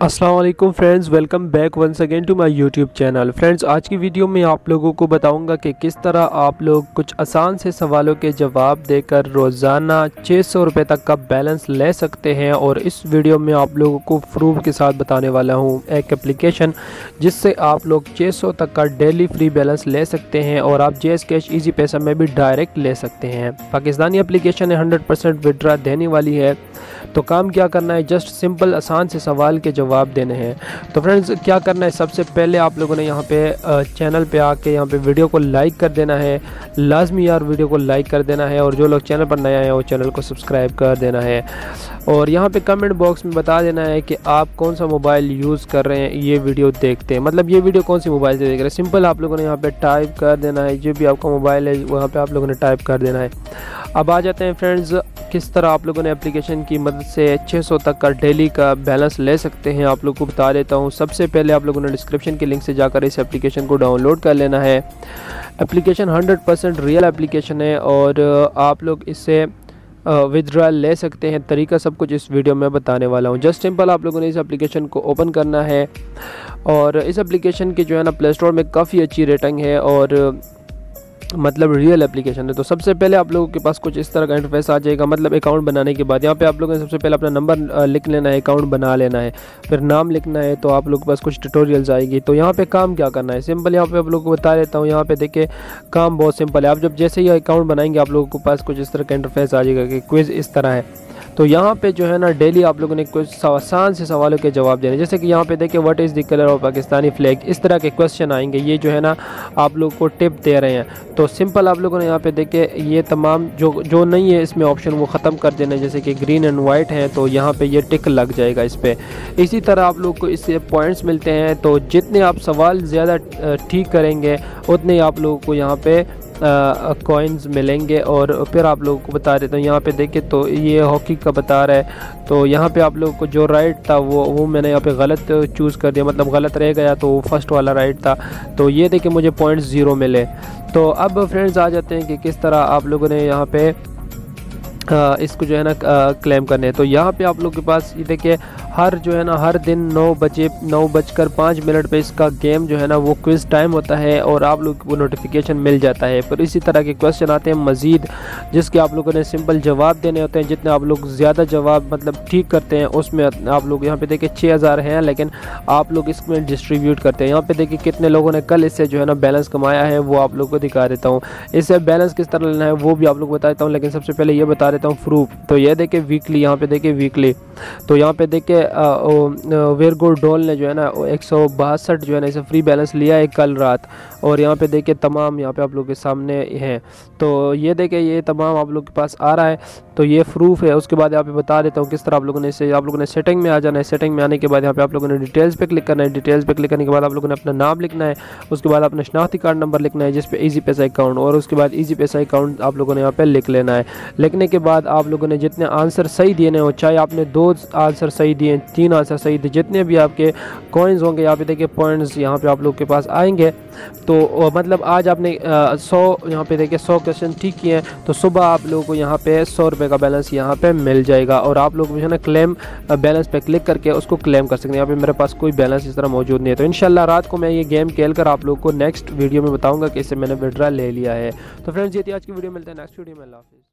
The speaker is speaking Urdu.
السلام علیکم friends, welcome back once again to my YouTube channel. Friends, آج کی ویڈیو میں آپ لوگوں کو بتاؤں گا کہ کس طرح آپ لوگ کچھ آسان سے سوالوں کے جواب دے کر روزانہ چھ سو روپے تک کا بیلنس لے سکتے ہیں اور اس ویڈیو میں آپ لوگوں کو پروف کے ساتھ بتانے والا ہوں۔ ایک اپلیکیشن جس سے آپ لوگ چھ سو تک کا ڈیلی فری بیلنس لے سکتے ہیں اور آپ جے ایس کیش ایزی پیسہ میں بھی ڈائریکٹ لے سکتے ہیں۔ پاکستانی اپلیکیشن ہے ہنڈریڈ پرسینٹ وڈرا دینے والی ہے۔ تو کام کیا کرنا ہے؟ جسٹ سمپل آسان سے سوال کے جواب دینے ہیں۔ تو فرینڈز، کیا کرنا ہے؟ سب سے پہلے آپ لوگوں نے یہاں پہ چینل پہ آ کے یہاں پہ ویڈیو کو لائک کر دینا ہے۔ لازمی یار ویڈیو کو لائک کر دینا ہے اور جو لوگ چینل پر نیا ہیں، وہ چینل کو سبسکرائب کر دینا ہے۔ اور یہاں پہ کمنٹ باکس میں بتا دینا ہے کہ آپ کون سا موبائل یوز کر رہے ہیں یہ ویڈیو دیکھتے ہیں۔ مطلب یہ ویڈیو کون سی موبائل سے دیکھ رہے ہیں؟ سمپل آپ لوگوں نے یہاں پہ ٹائپ کر دینا ہے۔ جو بھی آپ کا موبائل ہے وہاں پہ آپ لوگوں نے ٹائپ کر دینا ہے۔ اب آ جاتے ہیں فرینڈز کس طرح آپ لوگوں نے اپلیکیشن کی مدد سے چھ سو تک کا ڈیلی کا بیلنس لے سکتے ہیں آپ لوگوں کو بتا دیتا ہوں۔ سب سے پہلے آپ لوگوں نے ڈسکرپشن کے لنک سے جا کر اس اپلیکیشن کو ڈاؤن لوڈ کر لینا ہے۔ Application hundred percent real application ہے اور آپ لوگ اس سے ودرال لے سکتے ہیں۔ طریقہ سب کچھ اس ویڈیو میں بتانے والا ہوں۔ جسٹ سمپل آپ لوگوں نے اس اپلیکیشن کو اوپن کرنا ہے اور اس اپلیکیشن کی جو ہے نا پلے اسٹور میں کافی اچھی ریٹنگ ہے اور مطلب ریئل اپلیکیشن ہے۔ تو سب سے پہلے آپ لوگوں کے پاس کچھ اس طرح کا انٹرفیس آ جائے گا۔ مطلب اکاؤنٹ بنانے کے بعد۔ یہاں پہ آپ لوگوں نے سب سے پہلے اپنا نمبر لکھ لینا ہے اکاؤنٹ بنا لینا ہے۔ پھر نام لکھنا ہے تو آپ لوگوں کے پاس کچھ ٹیٹوریلز آئے گی۔ تو یہاں پہ کام کیا کرنا ہے؟ سمپل یہاں پہ آپ لوگوں کو بتا دیتا ہوں۔ یہاں پہ دیکھیں کام بہت سمپل ہے۔ آپ جب جیسے ہی اکاؤنٹ بنائیں گے، آپ لوگوں کے پاس کچھ اس طرح کا انٹرفیس آ جائے گا کہ کوئز اس طرح ہے۔ تو یہاں پہ جو ہے نا ڈیلی آپ لوگوں نے کچھ آسان سے سوالوں کے جواب دینے، جیسے کہ یہاں پہ دیکھیں what is the colour of Pakistani flag اس طرح کے کوشچن آئیں گے، یہ جو ہے نا آپ لوگ کو ٹپ دے رہے ہیں۔ تو سمپل آپ لوگوں نے یہاں پہ دیکھیں، یہ تمام جو جو نہیں ہے اس میں آپشن وہ ختم کر دینا جیسے کہ گرین اینڈ وائٹ ہیں، تو یہاں پہ یہ ٹک لگ جائے گا اس پہ۔ اسی طرح آپ لوگ کو اس سے پوائنٹس ملتے ہیں، تو جتنے آپ سوال زیادہ ٹھیک کریں گے، اتنے آپ لوگوں کو یہاں پہ کوئنز ملیں گے اور پھر آپ لوگوں کو بتا دیتا ہوں، یہاں پہ دیکھیں تو یہ ہاکی کا بتا رہا ہے۔ تو یہاں پہ آپ لوگوں کو جو رائٹ تھا وہ وہ میں نے یہاں پہ غلط چوز کر دیا۔ مطلب غلط رہ گیا تو وہ فرسٹ والا رائٹ تھا۔ تو یہ دیکھیں مجھے پوائنٹس زیرو ملے۔ تو اب فرینڈز آ جاتے ہیں کہ کس طرح آپ لوگوں نے یہاں پہ اس کو جو ہے نا کلیم کرنے تو یہاں پہ آپ لوگ کے پاس یہ دیکھیں ہر جو ہے نا، ہر دن نو بجے، نو بج کر پانچ منٹ پہ اس کا گیم جو ہے نا، وہ کوئز ٹائم ہوتا ہے اور آپ لوگ کو نوٹیفیکیشن مل جاتا ہے۔ پھر اسی طرح کے کوشچن آتے ہیں، مزید، جس کے آپ لوگوں نے سمپل جواب دینے ہوتے ہیں، جتنے آپ لوگ زیادہ جواب مطلب ٹھیک کرتے ہیں، اس میں آپ لوگ یہاں پہ دیکھیں چھ ہزار ہیں، لیکن آپ لوگ اس میں ڈسٹریبیوٹ کرتے ہیں۔ یہاں پہ دیکھیں کتنے لوگوں نے کل اس سے جو ہے نا بیلنس کمایا ہے، وہ آپ لوگ کو دکھا دیتا ہوں۔ اس سے بیلنس کس طرح لینا ہے، وہ بھی آپ لوگ بتا دیتا ہوں، لیکن سب سے پہلے یہ بتا دیتا ہوں پروف تو یہ دیکھیں ویکلی یہاں پہ دیکھیں ویکلی تو یہاں پہ دیکھیں ویرگو ڈول نے جو ہے نا ایک سو باسٹھ جو ہے نا، اسے فری بیلنس لیا ہے کل رات۔ اور یہاں پہ دیکھیں تمام یہاں پہ آپ لوگ کے سامنے ہیں۔ تو یہ دیکھیں، یہ تمام آپ لوگ کے پاس آ رہا ہے۔ تو یہ پروف ہے۔ اس کے بعد یہاں پہ بتا دیتا ہوں کس طرح آپ لوگوں نے اسے، آپ لوگوں نے سیٹنگ میں آ جانا ہے۔ سیٹنگ میں آنے کے بعد یہاں پہ آپ لوگوں نے ڈیٹیلز پہ کلک کرنا ہے۔ ڈیٹیلز پہ کلک کرنے کے بعد آپ لوگوں نے اپنا نام لکھنا ہے۔ اس کے بعد اپنا شناختی کارڈ نمبر لکھنا ہے، جس پہ ایزی پیسہ اکاؤنٹ اور اس کے بعد ایزی پیسہ اکاؤنٹ آپ لوگوں نے یہاں پہ لکھ لینا ہے۔ لکھنے کے بعد آپ لوگوں نے جتنے آنسر صحیح دینے ہو، چاہے آپ نے دو آنسر صحیح دیے تین آنسر صحیح دیے جتنے بھی آپ کے کوئنز ہوں گے، یہاں پہ دیکھیں پوائنٹس یہاں پہ آپ لوگ کے پاس آئیں گے۔ تو مطلب آج آپ نے سو، یہاں پہ دیکھیں سو کوشچن ٹھیک کیے ہیں۔ تو صبح آپ لوگوں کو یہاں پہ سو روپے کا بیلنس یہاں پہ مل جائے گا۔ اور آپ لوگ جو ہے نا کلیم بیلنس پہ کلک کر کے اس کو کلیم کر سکتے ہیں۔ یہاں پہ میرے پاس کوئی بیلنس اس طرح موجود نہیں ہے۔ تو انشاءاللہ رات کو میں یہ گیم کھیل کر آپ لوگ کو نیکسٹ ویڈیو میں بتاؤں گا کہ اسے میں نے وڈرا لے لیا ہے۔ تو فرینڈز یہ تھی آج کی ویڈیو ملتے ہیں نیکسٹ ویڈیو میں۔ اللہ حافظ۔